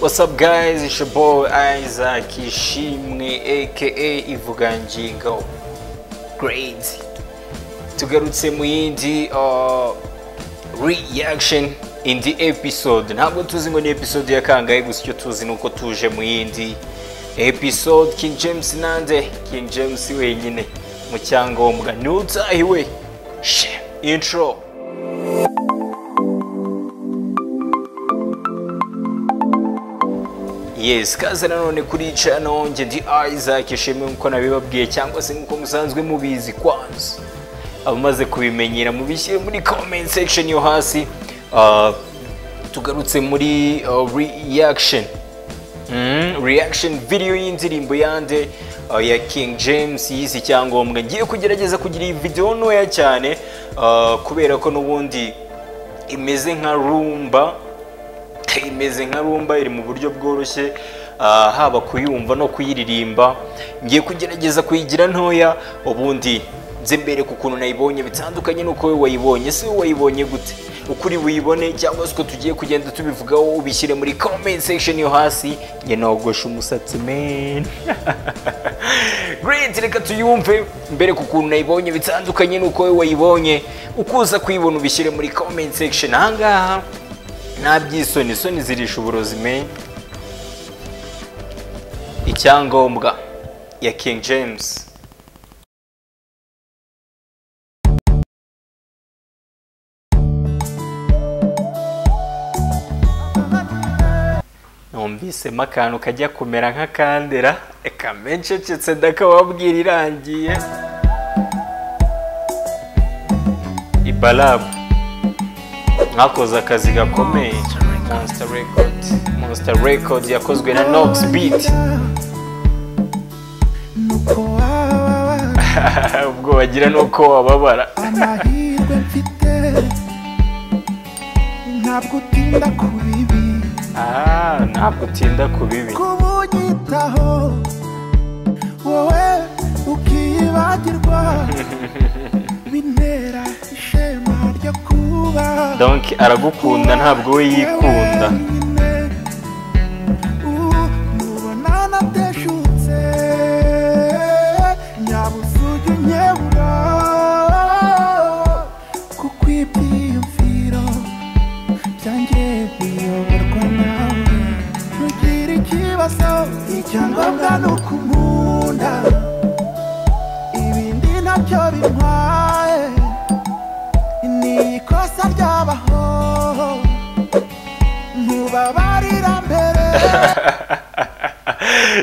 What's up guys, it's your boy Isaac Ishimwe aka Ivugangingo. Grades tugarutse mu yindi uh, reaction indi episode. Ntabwo tuzi ngo ni episode ya kangahe gusa icyo tuzi ni uko tuje mu yindi episode. King James nande King James wenyine. Mu cyangombwa ntutahiwe intro. Yes kaze nanone kuri channel nge ndi Isaac ishimwe nk'uko nabibabwiye cyangwa se nk'uko musanzwe mubizi kwanza abamaze kubimenyera mubishyire muri comment section yo hasi. Ah, tugarutse muri uh, reaction. Mm, reaction video y'indirimbo yande uh, ya King James yise icyangombwa. Ngiye kugerageza kugira iyi video ntoya cyane kubera ko n'ubundi imeze nka rumba imeze nka rumba iri mu buryo bworoshye ah, haba kuyumva no kuyiririmba. Ngiye kugerageza kuyigira ntoya ubundi nze mbere ku kuntu nayibonye bitandukanye n'uko wowe wayibonye. Se wowe wayibonye gute? Uko uri buyibone cyangwa se uko tugiye kugenda tubivugaho ubishyire muri comment section yo hasi. Njye nogosha umusatsi men great reka tuyumve mbere ku kuntu nayibonye bitandukanye n'uko wowe wayibonye. Ukuza kuyibona ubishyire muri comment section. Ahangaha nta by'isoni. Isoni zirisha uburozi me icyangombwa ya king james. Numvisemo akantu kajya kumera nk'akandera reka mencecetse ndakababwira irangiye. Ibarabu mwakoze akazi gakomeye. Monster record. Monster record yakozwe na nox beat. Ubwo bagira nuko wababara. Amahirwe mfite. Ntabwo utinda ku bibi. Ah, ntabwo utinda ku bibi. Kuba unyitaho wowe ukibagirwa bintera donc aragukunda ntabwo we yikunda.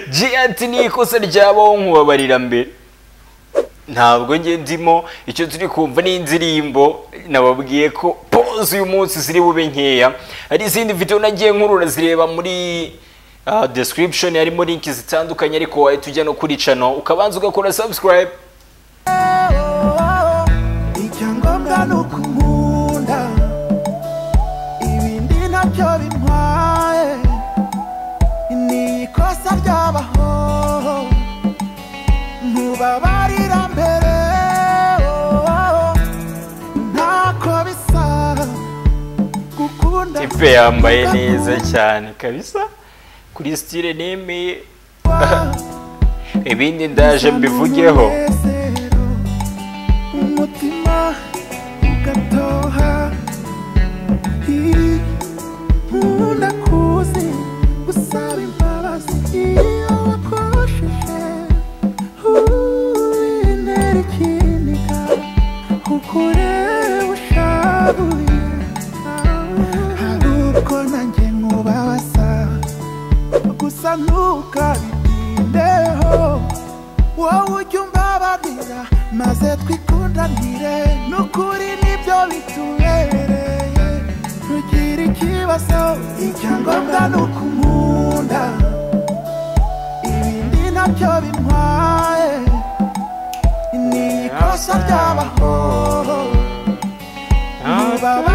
Giant ni ikosa ryabaho nkubabarira mbere ntabwo njye ndimo icyo turi kumva ni indirimbo nababwiye ko pose uyu munsi ziri bube nkeya. Hari izindi video nagiye nkurura zireba muri uh, description harimo link zitandukanye ariko wahita ujya no kuri channel. Ukabanza ugakora subscribe. Tipe yambaye neza cyane kabisa. Kuri style nemeye ibindi ndaje mbivugeho. Umutima ugatoha kolma njengoba wasa. Kusanuka bitindeho wowe ujya umbabarira maze twikundanire n'ukuri nibyo bitubereye tugira ikibazo icyangombwa ni ukumunda ibindi ntabyo bintwaye ni ikosa ry'abahoro ah. mubabare ah.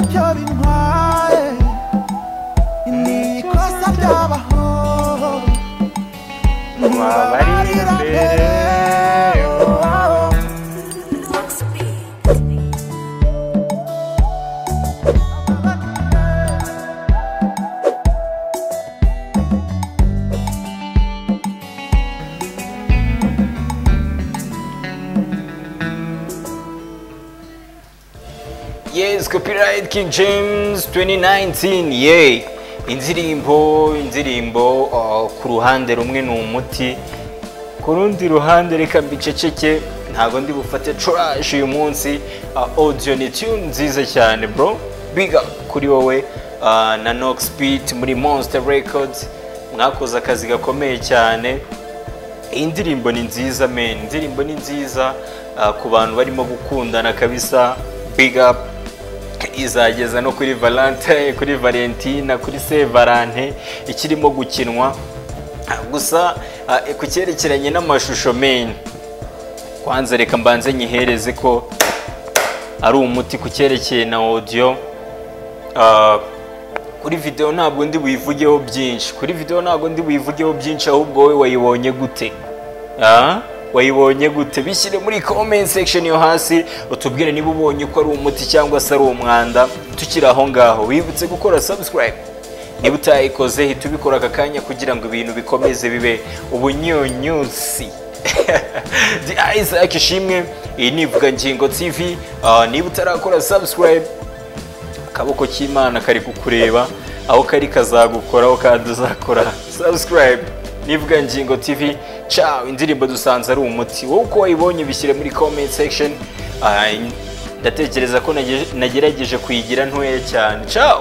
Nabyo bintwaye ni ikosa ryabaho. Yes copyright king james 2019 yay. Indirimbo indirimbo uh, ku ruhande rumwe ni umuti ku rundi ruhande reka mbiceceke. Ntabwo ndi bufate trash uyu munsi. Uh, audio ni tune nziza cyane bro. Big up kuri wowe uh, na Nox Beat muri Monster Records. Mwakoze akazi gakomeye cyane. Iyi ndirimbo ni nziza men indirimbo ni nziza ku bantu barimo gukundana kabisa. Big up. Izageza no kuri valentine kuri valentina kuri se valente ikirimo gukinwa. Gusa uh, ku cyerekeranye n'amashusho men kwanza reka mbanze nyihereze ko ari umuti ku cyerekeye na audio. Uh, kuri video ntabwo ndi buyivugeho byinshi. Kuri video ntabwo ndi buyivugeho byinshi ahubwo wowe wayibonye gute? Ah? Wayibonye gute? Bishyire muri comment section yo hasi utubwire niba ubonye ko ari umuti cyangwa se ari umwanda. Tukiri aho ngaho. Wibutse gukora subscribe. Niba utayikoze hita ubikora aka kanya kugira ngo ibintu bikomeze bibe ubunyunyusi. Isaac Ishimwe iyi ni Ivugangingo TV uh, niba utarakora subscribe akaboko k'Imana kari kukureba aho kari kazagukoraho kandi uzakora. Subscribe nivuga ngingo TV ciao. Indirimbo dusanze ari umuti. Wowe uko wayibonye bishyire muri comment section. Ndatekereza ko nage- nagerageje kuyigira ntoya cyane. Ciao.